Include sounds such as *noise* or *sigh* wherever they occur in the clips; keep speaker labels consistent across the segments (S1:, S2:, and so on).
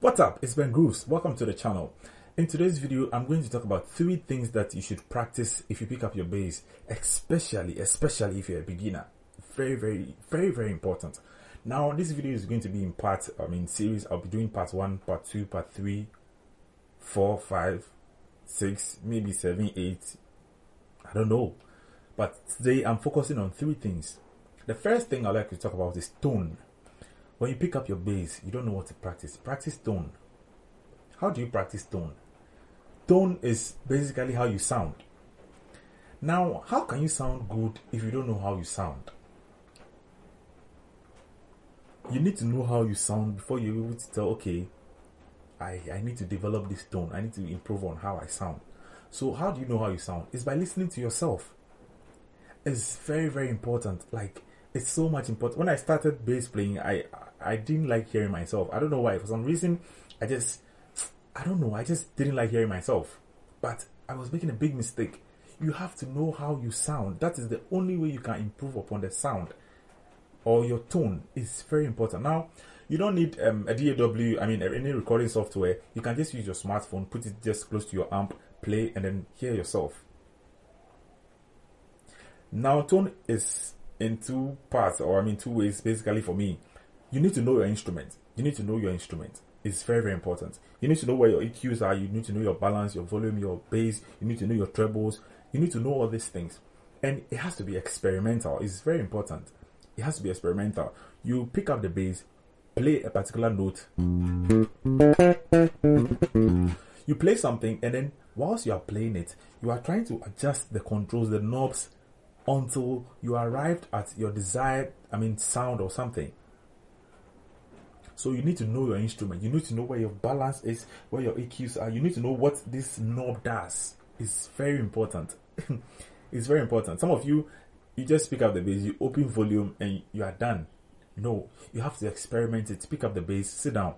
S1: What's up? It's Ben Grooves. Welcome to the channel. In today's video, I'm going to talk about three things that you should practice if you pick up your bass, especially, especially if you're a beginner. Very, very, very, very important. Now, this video is going to be in part, I mean, series. I'll be doing part one, part two, part three, four, five, six, maybe seven, eight. I don't know. But today I'm focusing on three things. The first thing I'd like to talk about is tone. When you pick up your bass, you don't know what to practice. Practice tone. How do you practice tone? Tone is basically how you sound. Now, how can you sound good if you don't know how you sound? You need to know how you sound before you're able to tell, okay, I, I need to develop this tone. I need to improve on how I sound. So, how do you know how you sound? It's by listening to yourself. It's very, very important. Like, it's so much important. When I started bass playing, I I didn't like hearing myself. I don't know why. For some reason, I just I don't know. I just didn't like hearing myself. But I was making a big mistake. You have to know how you sound. That is the only way you can improve upon the sound or your tone. is very important. Now, you don't need um, a DAW. I mean, any recording software. You can just use your smartphone, put it just close to your amp, play, and then hear yourself. Now, tone is in two parts, or I mean, two ways basically for me. You need to know your instrument. You need to know your instrument. It's very, very important. You need to know where your EQs are. You need to know your balance, your volume, your bass. You need to know your trebles. You need to know all these things. And it has to be experimental. It's very important. It has to be experimental. You pick up the bass, play a particular note. You play something, and then whilst you are playing it, you are trying to adjust the controls, the knobs, until you arrived at your desired, I mean, sound or something. So you need to know your instrument. You need to know where your balance is, where your EQs are. You need to know what this knob does. It's very important. *laughs* it's very important. Some of you, you just pick up the bass, you open volume, and you are done. No, you have to experiment it. Pick up the bass, sit down,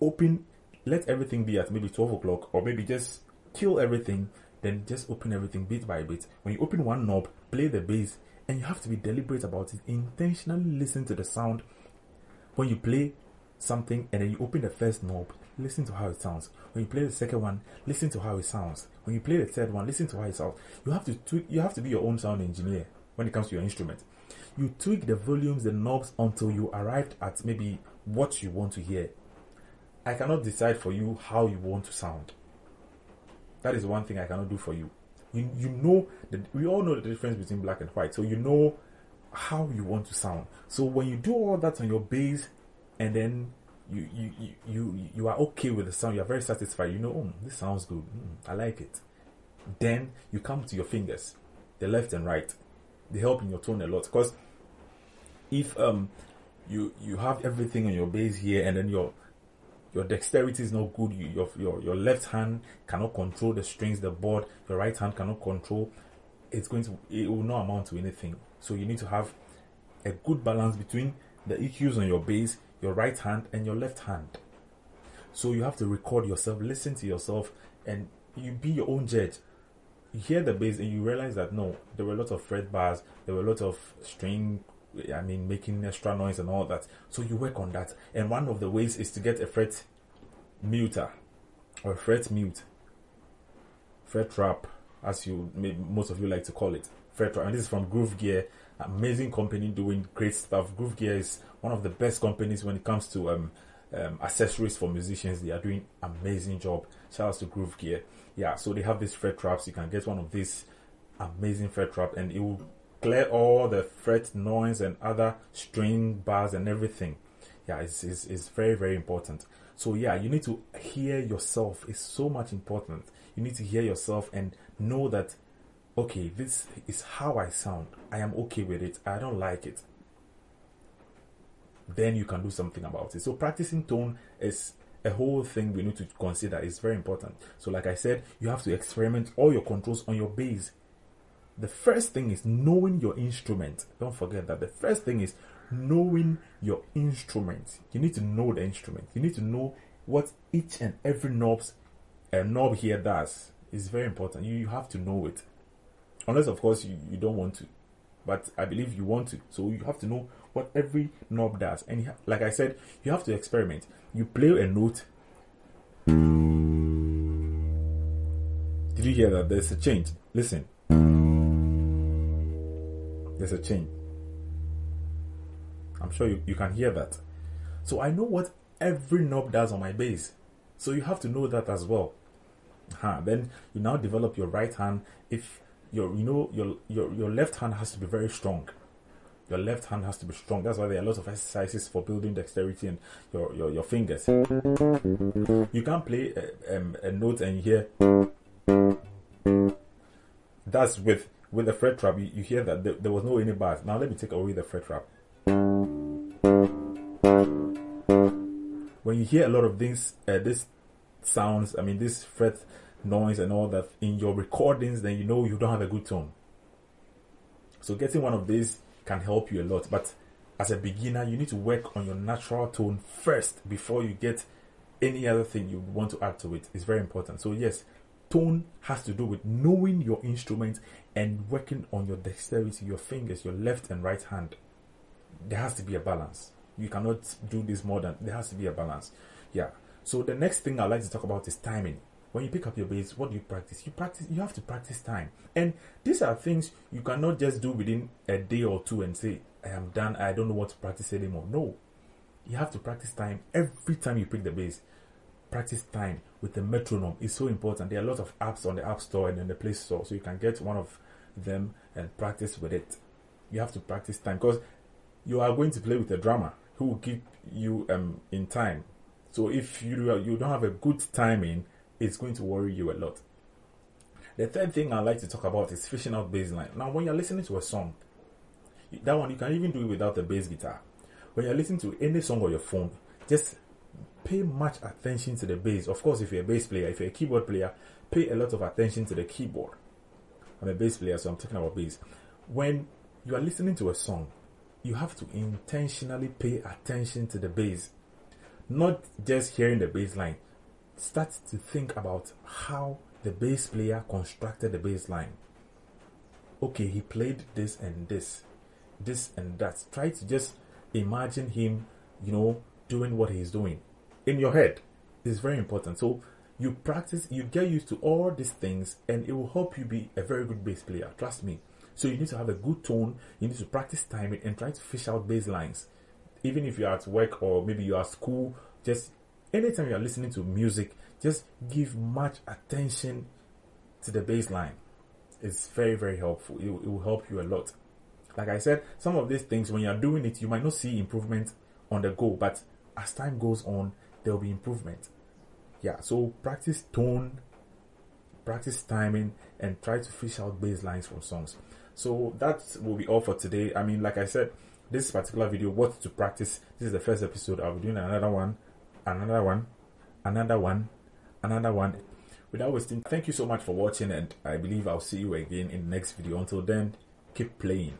S1: open, let everything be at maybe 12 o'clock, or maybe just kill everything then just open everything bit by bit. When you open one knob, play the bass, and you have to be deliberate about it. Intentionally listen to the sound. When you play something and then you open the first knob, listen to how it sounds. When you play the second one, listen to how it sounds. When you play the third one, listen to how it sounds. You have to tweak, you have to be your own sound engineer when it comes to your instrument. You tweak the volumes, the knobs until you arrive at maybe what you want to hear. I cannot decide for you how you want to sound. That is one thing I cannot do for you. You, you know that we all know the difference between black and white. So you know how you want to sound. So when you do all that on your bass and then you you, you, you, you are okay with the sound, you are very satisfied, you know, oh, this sounds good, mm, I like it. Then you come to your fingers, the left and right. They help in your tone a lot because if um you you have everything on your bass here and then your your dexterity is not good. You, your, your, your left hand cannot control the strings, the board. Your right hand cannot control. It's going to, it will not amount to anything. So you need to have a good balance between the EQs on your bass, your right hand, and your left hand. So you have to record yourself, listen to yourself, and you be your own judge. You hear the bass and you realize that no, there were a lot of fret bars, there were a lot of string I mean, making extra noise and all that. So you work on that. And one of the ways is to get a fret muter or fret mute, fret trap, as you may most of you like to call it. Fret trap. And this is from Gruv Gear. Amazing company doing great stuff. Gruv Gear is one of the best companies when it comes to um, um, accessories for musicians. They are doing amazing job. Shout out to Gruv Gear. Yeah, so they have these fret traps. You can get one of these amazing fret trap and it will clear all the fret noise and other string bars and everything. Yeah, it's, it's, it's very, very important. So, yeah, you need to hear yourself. It's so much important. You need to hear yourself and know that, okay, this is how I sound. I am okay with it. I don't like it. Then you can do something about it. So, practicing tone is a whole thing we need to consider. It's very important. So, like I said, you have to experiment all your controls on your bass the first thing is knowing your instrument. Don't forget that the first thing is knowing your instrument. You need to know the instrument. You need to know what each and every knobs a knob here does. It's very important. You, you have to know it. Unless of course you, you don't want to. but I believe you want to. So you have to know what every knob does. And like I said, you have to experiment. You play a note. Did you hear that? There's a change. Listen. There's a change. I'm sure you, you can hear that. So I know what every knob does on my bass. So you have to know that as well. Uh-huh. Then you now develop your right hand. If your you know your your your left hand has to be very strong. Your left hand has to be strong. That's why there are lots of exercises for building dexterity and your your, your fingers. You can't play a, um, a note and hear. That's with with the fret trap. You, you hear that there, there was no any bars. Now let me take away the fret trap. When you hear a lot of these uh, this sounds. I mean, this fret noise and all that in your recordings, then you know you don't have a good tone. So getting one of these can help you a lot. But as a beginner, you need to work on your natural tone first before you get any other thing you want to add to it. It's very important. So yes, tone has to do with knowing your instrument and working on your dexterity, your fingers, your left and right hand. There has to be a balance. You cannot do this more than there has to be a balance. Yeah. So the next thing I'd like to talk about is timing when you pick up your bass, what do you practice? You practice, you have to practice time. And these are things you cannot just do within a day or two and say, I am done, I don't know what to practice anymore. No. You have to practice time every time you pick the bass. Practice time with the metronome is so important. There are a lot of apps on the App Store and in the Play Store, so you can get one of them and practice with it. You have to practice time because you are going to play with a drummer who will keep you um, in time. So if you you don't have a good timing, it's going to worry you a lot. The third thing I like to talk about is fishing out bass line. Now, when you're listening to a song, that one you can even do it without the bass guitar. When you're listening to any song on your phone, just pay much attention to the bass. Of course, if you're a bass player, if you're a keyboard player, pay a lot of attention to the keyboard. I'm a bass player, so I'm talking about bass. When you are listening to a song, you have to intentionally pay attention to the bass, not just hearing the bass line start to think about how the bass player constructed the bass line. Okay, he played this and this, this and that. Try to just imagine him, you know, doing what he's doing in your head. It's very important. So you practice, you get used to all these things, and it will help you be a very good bass player. Trust me. So you need to have a good tone. You need to practice timing and try to fish out bass lines. Even if you're at work or maybe you're at school, just anytime you're listening to music, just give much attention to the bass line. It's very, very helpful. It, it will help you a lot. Like I said, some of these things, when you're doing it, you might not see improvement on the go, but as time goes on, there will be improvement. Yeah, so practice tone, practice timing, and try to fish out bass lines from songs. So that will be all for today. I mean, like I said, this particular video, what to practice, this is the first episode. I'll be doing another one another one, another one, another one. Without wasting, thank you so much for watching, and I believe I'll see you again in the next video. Until then, keep playing.